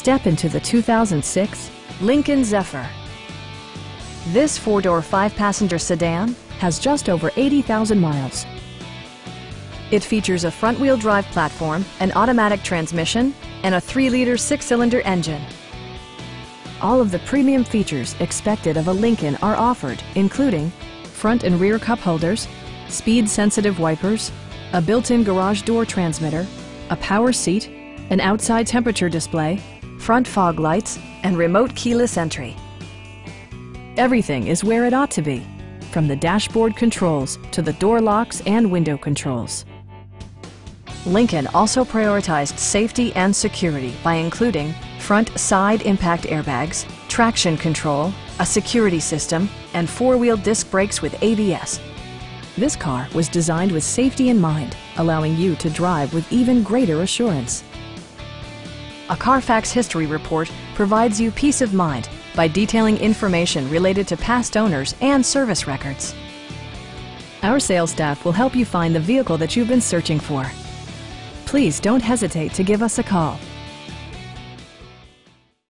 Step into the 2006 Lincoln Zephyr. This four-door, five-passenger sedan has just over 80,000 miles. It features a front-wheel drive platform, an automatic transmission, and a 3-liter six-cylinder engine. All of the premium features expected of a Lincoln are offered, including front and rear cup holders, speed-sensitive wipers, a built-in garage door transmitter, a power seat, an outside temperature display, front fog lights, and remote keyless entry. Everything is where it ought to be, from the dashboard controls to the door locks and window controls. Lincoln also prioritized safety and security by including front side impact airbags, traction control, a security system, and four-wheel disc brakes with ABS. This car was designed with safety in mind, allowing you to drive with even greater assurance. A Carfax history report provides you peace of mind by detailing information related to past owners and service records. Our sales staff will help you find the vehicle that you've been searching for. Please don't hesitate to give us a call